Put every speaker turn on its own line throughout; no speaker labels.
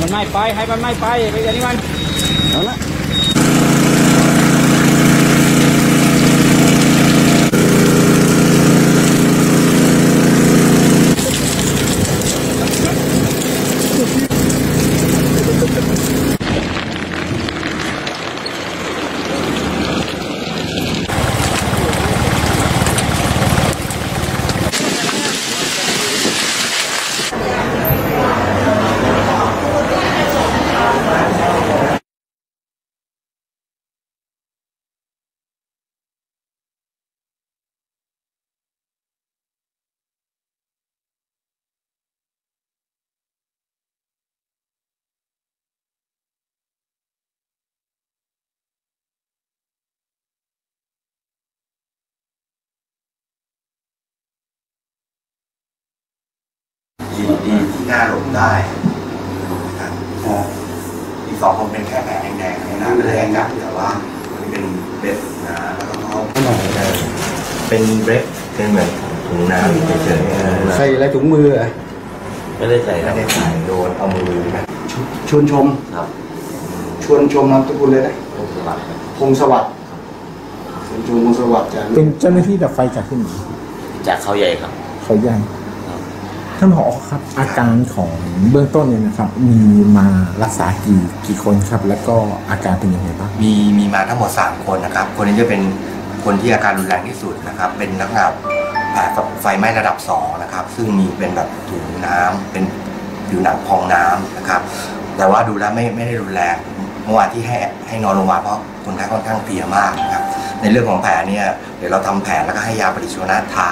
มันไม่ไปให้มันไม่ไปไปกันนี่มัน
เอาละ
ที่ที่ที่หน้าหลงได้นะครับอีกสองคนเป็นแค่แผลแดงๆในน้ำไม่ได้แดงแต่ว่ามันเป็นเบ็ดนะแล้วก็เขา
เป็นเบรกเป็นเหมือนถุงน้ำเฉยๆ
ใส่อะไรถุงมือเหรอ
ไม่ได้ใส่ไม่ได้ใส่โดนเอามือนะ
ชวนชม
ครับ
ชวนชมนามสกุลเลยนะ
ลูกสลัดครับ
พงศวัสดิ์ชวนชมพงศวัสดิ์จาก
เป็นเจ้าหน้าที่ดับไฟจากที่ไหน
จากเขาใหญ่ครับ
เขาใหญ่ ท่านผอครับ อาการของเบื้องต้นเนี่ยนะครับ มีมารักษากี่กี่คนครับ แล้วก็อาการเป็นยังไงบ้าง
มีมีมาทั้งหมด 3 คนนะครับ คนนี้จะเป็นคนที่อาการรุนแรงที่สุดนะครับ เป็นลักษณะแผลไฟไหม้ระดับ2นะครับ ซึ่งมีเป็นแบบถุงน้ำเป็นผิวหนังพองน้ำนะครับ แต่ว่าดูแล้วไม่ไม่ได้รุนแรงเมื่อวานที่ให้ให้นอนโรงพยาบาลเพราะคนไข้ค่อนข้างเพลียมากนะครับ ในเรื่องของแผลเนี่ยเดี๋ยวเราทำแผลแล้วก็ให้ยาปฏิชีวนะทา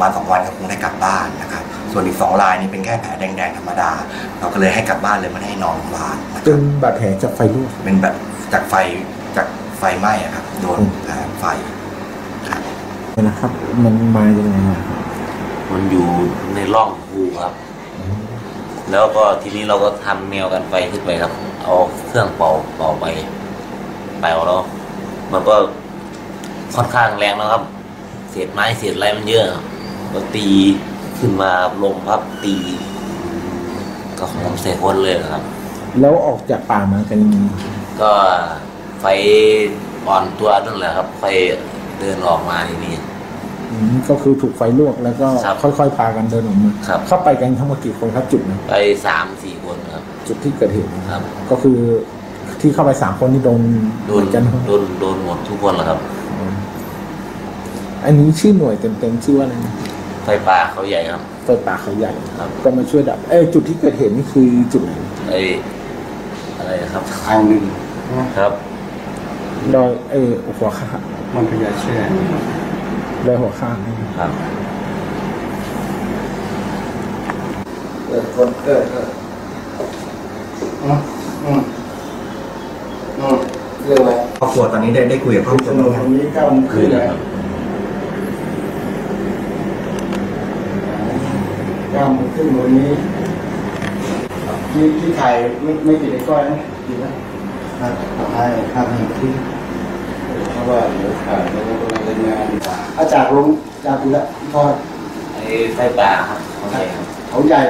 วันสองวันก็คงได้กลับบ้านนะครับ ส่วนอีกสองรายนี่เป็นแค่แผลแดงๆธรรมดา เราก็เลยให้กลับบ้านเลยไม่ได้ให้นอนโรงพยาบาลนะค
เป็
รับ
นบาดแผลจากไฟลวก
เป็นแบบจากไฟจากไฟไหม้อะครับโดนแผลไฟครับ
นะครับ มันมายังไงอะ
มันอยู่ในร่องภูครับ แล้วก็ทีนี้เราก็ทำแนวกันไฟขึ้นไปครับ เอาเครื่องเป่าเป่าไปเป่าแล้วมันก็ค่อนข้างแรงนะครับ เศษไม้เศษอะไรมันเยอะครับก็ตี ขึ้นมาลมพับตีก็หอมเศษคนเลยครับ
แล้วออกจากป่ามากันยังไง
ก็ไฟอ่อนตัวนั่นแหละครับไฟเดินออกมาทีนี้
อืมก็คือถูกไฟลวกแล้วก็
ครับ
ค่อยๆพากันเดินออกมา
ครับ
เข้าไปกันทั้งหมดกี่คนครับจุดนั้น
ไปสามสี่คนครับ
จุดที่เกิดเหตุนะ
ครับ
ก็คือที่เข้าไปสามคนที่โดน
โด
เหมื
น
อนกันครับ
โดนโดนหมดทุกคนแหละครับ
อันนี้ชื่อหน่วยเต็มๆชื่อว่าอะไรนะ
ไฟป่าเขาใหญ่ครับ
ไฟป่าเขาใหญ่
ครับ
ก็มาช่วยดับ เอ้ยจุดที่เกิดเหตุนี่คือจุดไหน
ไอ้อะไรนะครับ
เอาหนึ่ง
ครับ
ดอยเอ้ยหัวข้าง
มันพยาแช่
ดอยหัวข้าง
ครับ
เกิดคนเกิดเกิดอืมอืมอืมเรื่องอะไร
ครอบครัวตอนนี้ได้ได้คุยกับครอบค
ถ
รัวน
นตรงนี้เก้าโมงครึ่งแล้ว เก้าโมงครึ่งวันนี้ที่ที่ถ่ายไม่ไม่ติดไอ้ก้อยนะติดนะให้ภาพให้ที่เพราะว่าเดี๋ยวถ่ายแล้วก็กำลังรายงานอาจารย์ลงจากดูแลวทอด
ไอ้ไฟป่าครับเขาใหญ่ครับ
เขาใหญ่